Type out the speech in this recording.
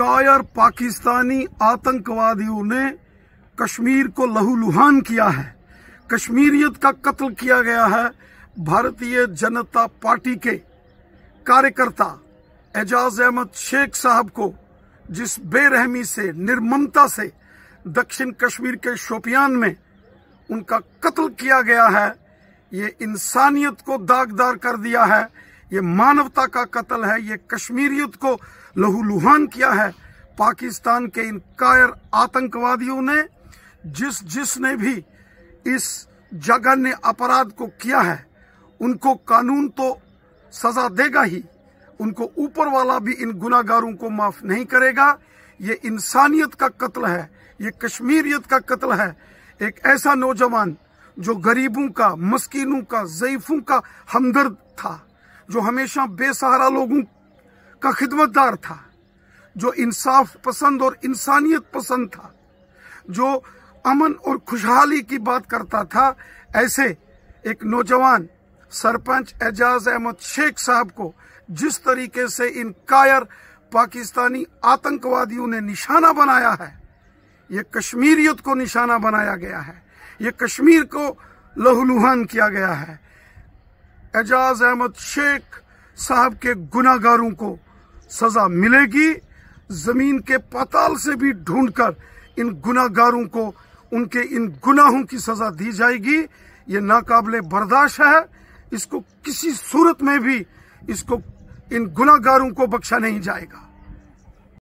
कायर पाकिस्तानी आतंकवादियों ने कश्मीर को लहूलुहान किया है। कश्मीरियत का कत्ल किया गया है भारतीय जनता पार्टी के कार्यकर्ता एजाज अहमद शेख साहब को, जिस बेरहमी से, निर्ममता से दक्षिण कश्मीर के शोपियान में उनका कत्ल किया गया है, ये इंसानियत को दागदार कर दिया है। ये मानवता का कत्ल है, ये कश्मीरियत को लहूलुहान किया है। पाकिस्तान के इन कायर आतंकवादियों ने जिस जिसने भी इस जघन्य अपराध को किया है, उनको कानून तो सजा देगा ही, उनको ऊपर वाला भी इन गुनागारों को माफ़ नहीं करेगा। ये इंसानियत का कत्ल है, ये कश्मीरियत का कत्ल है। एक ऐसा नौजवान जो गरीबों का, मस्किनों का, जयीफों का हमदर्द था। जो हमेशा बेसहारा लोगों का खिदमतदार था, जो इंसाफ पसंद और इंसानियत पसंद था, जो अमन और खुशहाली की बात करता था, ऐसे एक नौजवान सरपंच एजाज अहमद शेख साहब को जिस तरीके से इन कायर पाकिस्तानी आतंकवादियों ने निशाना बनाया है, ये कश्मीरियत को निशाना बनाया गया है, ये कश्मीर को लहूलुहान किया गया है। एजाज अहमद शेख साहब के गुनागारों को सजा मिलेगी। ज़मीन के पाताल से भी ढूंढकर इन गुनागारों को, उनके इन गुनाहों की सजा दी जाएगी। ये नाकाबले बर्दाश्त है। इसको किसी सूरत में भी इसको इन गुनागारों को बख्शा नहीं जाएगा।